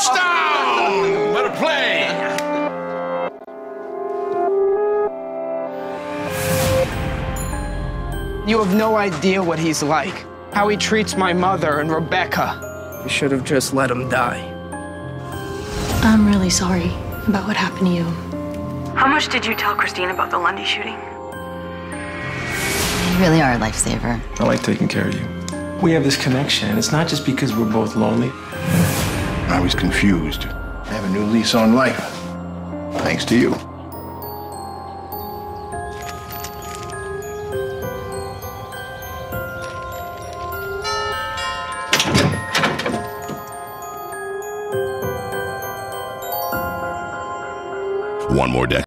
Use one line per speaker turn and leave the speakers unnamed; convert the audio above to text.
Touchdown! What a play!
You have no idea what he's like. How he treats my mother and Rebecca. You should have just let him die.
I'm really sorry about what happened to you.
How much did you tell Christine about the Lundy shooting?
You really are a lifesaver.
I like taking care of you. We have this connection. It's not just because we're both lonely.
I was confused. I have a new lease on life. Thanks to you.
One more day.